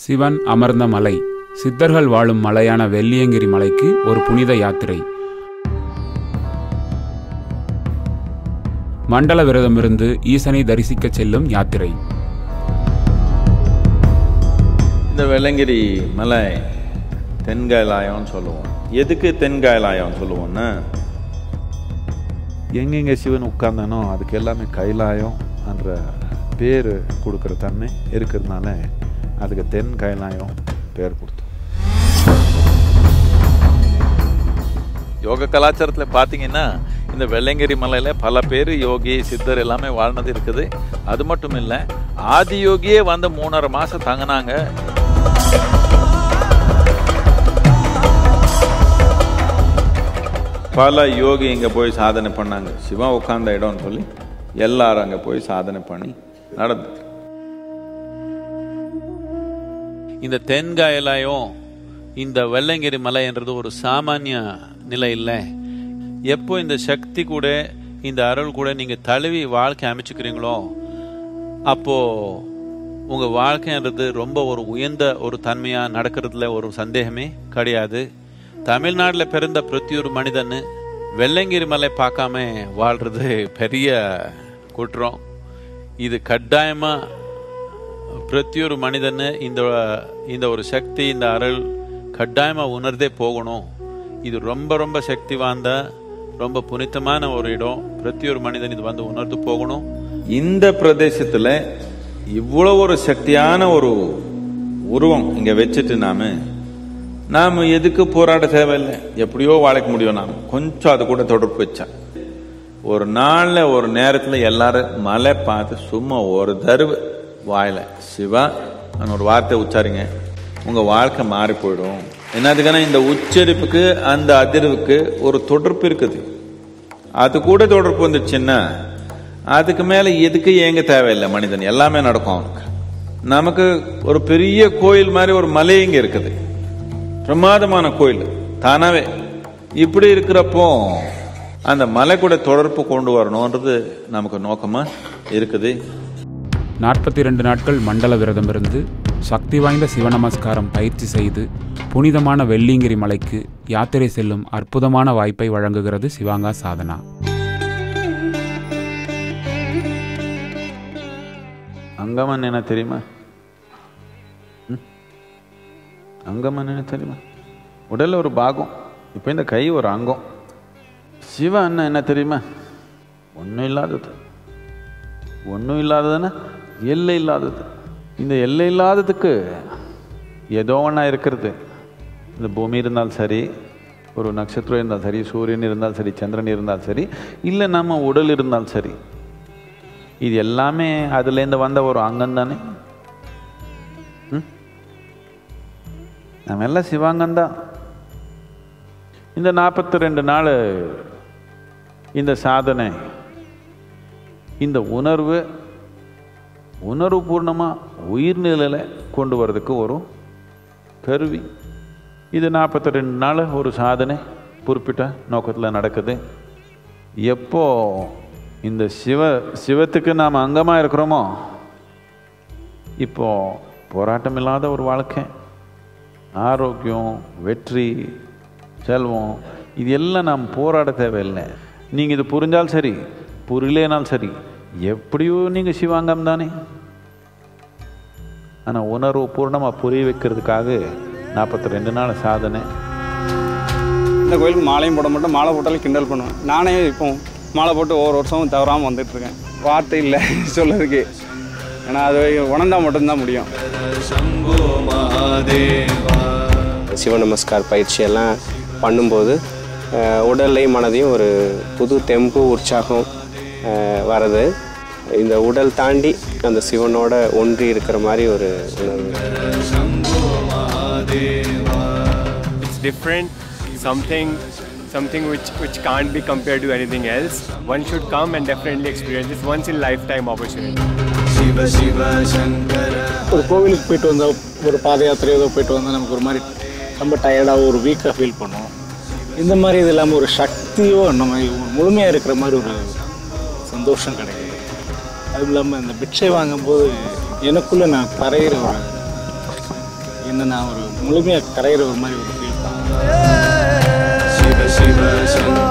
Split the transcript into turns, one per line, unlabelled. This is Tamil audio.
சிவன் அமர்ந்த மலை. சித்தர்கள் வாழும் மலையான வெள்ளியங்கிரி மலைக்கு ஒரு புனித யாத்திரை. மண்டல விரதமிருந்து ஈசனை தரிசிக்கச் செல்லும் யாத்திரை.
இந்த வெள்ளங்கிரி மலை தென்கைலாயம்னு சொல்லுவோம். எதுக்கு தென்கைலாயம் சொல்லுவோம்னா?
எங்கெங்கே சிவன் உட்கார்ந்தானோ அதுக்கு எல்லாமே கைலாயம் என்ற பேர் கொடுக்குற தன்மை இருக்கிறதுனால அதுக்கு தென் கைலாயம் பேர் கொடுத்தோம்.
யோக கலாச்சாரத்தில் பார்த்தீங்கன்னா இந்த வெள்ளங்கிரி மலையில் பல பேர் யோகி சித்தர் எல்லாமே வாழ்ந்தது இருக்குது. அது மட்டும் இல்லை ஆதி யோகியே வந்து மூணரை மாதம் தங்கினாங்க. பல யோகி இங்கே போய் சாதனை பண்ணாங்க. சிவன் உட்கார்ந்த இடம்னு சொல்லி எல்லாரும் அங்கே போய் சாதனை பண்ணி நடந்து இந்த தென்காயலாயம் இந்த வெள்ளங்கிரி மலைன்றது ஒரு சாமானிய நிலை இல்லை. எப்போ இந்த சக்தி கூட இந்த அருள் கூட நீங்கள் தழுவி வாழ்க்கை அமைச்சுக்கிறீங்களோ அப்போ உங்கள் வாழ்க்கைன்றது ரொம்ப ஒரு உயர்ந்த ஒரு தன்மையாக நடக்கிறதுல ஒரு சந்தேகமே கிடையாது. தமிழ்நாட்டில் பிறந்த பிரதி ஒரு மனிதன் வெள்ளங்கிரி மலை பார்க்காம வாழ்கிறது பெரிய குற்றம். இது கட்டாயமாக பிரதி ஒரு மனிதன் இந்த இந்த ஒரு சக்தி இந்த அருள் கட்டாயமாக உணர்ந்தே போகணும். இது ரொம்ப ரொம்ப சக்தி வாய்ந்த ரொம்ப புனிதமான ஒரு இடம். பிரத்தியொரு ஒரு மனிதன் இது வந்து உணர்ந்து போகணும். இந்த பிரதேசத்தில் இவ்வளோ ஒரு சக்தியான ஒரு உருவம் இங்கே வச்சுட்டு நாம நாம் எதுக்கு போராட தேவையில்லை? எப்படியோ வாழைக்க முடியும் நாம். கொஞ்சம் அது கூட தொடர்பு வச்சா. ஒரு நாளில் ஒரு நேரத்தில் எல்லாரும் மலை பார்த்து சும்மா ஒரு தடவை வாயில் சிவா அந்த ஒரு வார்த்தை உச்சாரிங்க. உங்கள் வாழ்க்கை மாறி போயிடும். என்னதுக்கான இந்த உச்சரிப்புக்கு அந்த அதிர்வுக்கு ஒரு தொடர்பு இருக்குது. அது கூட தொடர்பு வந்துச்சுன்னா அதுக்கு மேலே எதுக்கு ஏங்க தேவையில்லை மனிதன்? எல்லாமே நடக்கும் அவனுக்கு. நமக்கு ஒரு பெரிய கோயில் மாதிரி ஒரு மலை இங்கே இருக்குது. பிரமாதமான கோயில். தானாவே. இப்படி இருக்கிறப்போ அந்த மலை கூட தொடர்பு கொண்டு வரணுன்றது நமக்கு நோக்கமாக இருக்குது.
நாற்பத்தி ரெண்டு நாட்கள் மண்டல விரதம் இருந்து சக்தி வாய்ந்த சிவநமஸ்காரம் பயிற்சி செய்து புனிதமான வெள்ளிங்கிரி மலைக்கு யாத்திரை செல்லும் அற்புதமான வாய்ப்பை வழங்குகிறது சிவாங்கா சாதனா.
அங்கமன் என்ன தெரியுமா? அங்கமன் என்ன தெரியுமா? உடல்ல ஒரு பாகம் இப்போ இந்த கை ஒரு அங்கம். சிவ அண்ணன் என்ன தெரியுமா? ஒன்றும் இல்லாதது. ஒன்றும் இல்லாததுன்னா எல்லை இல்லாதது. இந்த எல்லை இல்லாததுக்கு ஏதோ ஒன்றா இருக்கிறது. இந்த பூமி இருந்தாலும் சரி ஒரு நட்சத்திரம் இருந்தாலும் சரி சூரியன் இருந்தாலும் சரி சந்திரன் இருந்தாலும் சரி இல்லை நம்ம உடல் இருந்தாலும் சரி. இது எல்லாமே அதுலேருந்து வந்த ஒரு அங்கம் தானே? ம்? நம்ம எல்லாம் சிவாங்கம்தான் இந்த நாற்பத்தி ரெண்டு நாள் இந்த சாதனை இந்த உணர்வு உணர்வு பூர்ணமாக உயிர்நிலையில் கொண்டு வர்றதுக்கு ஒரு கருவி. இது நாற்பத்தி ரெண்டு நாள் ஒரு சாதனை குறிப்பிட்ட நோக்கத்தில் நடக்குது. எப்போ இந்த சிவ சிவத்துக்கு நாம் அங்கமாக இருக்கிறோமோ இப்போது போராட்டம் இல்லாத ஒரு வாழ்க்கை. ஆரோக்கியம் வெற்றி செல்வம் இது எல்லாம் நாம் போராட தேவையில்லை. நீங்கள் இது புரிஞ்சாலும் சரி புரியலேனாலும் சரி எப்படியோ நீங்கள் சிவாங்கம் தானே. ஆனால் உணர்வு பூர்ணமாக புரிய வைக்கிறதுக்காக நாற்பத்தி ரெண்டு நாள் சாதனை.
இந்த கோயிலுக்கு மாலையும் போட மாட்டேன் மாலை போட்டாலும் கிண்டல் பண்ணுவேன். நானே இப்போ மாலை போட்டு ஒவ்வொரு வருஷமும் தவறாமல் வந்துட்டுருக்கேன். வார்த்தை இல்லை சொல்லதுக்கு ஏன்னா அது உணர்ந்தால் மட்டும்தான் முடியும்.
சிவ நமஸ்கார் பயிற்சியெல்லாம் பண்ணும்போது அஹ், உடல்லையும் மனதையும் ஒரு புது தெம்பு உற்சாகம் வரது. இந்த உடல் தாண்டி அந்த சிவனோட ஒன்றி இருக்கிற மாதிரி ஒரு உணர்வு.
It's different. Something something which which can't be compared to anything else. One should come and definitely experience this once in lifetime opportunity.
ஒரு கோவிலுக்கு போயிட்டு வந்தால் ஒரு பாத யாத்திரை ஏதோ போயிட்டு வந்தால் நமக்கு ஒரு மாதிரி ரொம்ப டயர்டாக ஒரு வீக்காக ஃபீல் பண்ணுவோம். இந்த மாதிரி இது இல்லாமல் ஒரு சக்தியோ நம்ம முழுமையாக இருக்கிற மாதிரி ஒரு சந்தோஷம் கிடைக்குது. அதுவும் இல்லாமல் இந்த பிக்ஷை வாங்கும்போது எனக்குள்ளே நான் கரையிற ஒரு என்ன நான் ஒரு முழுமையாக கரையிற ஒரு மாதிரி ஒரு ஃபீல் பண்ணுவேன்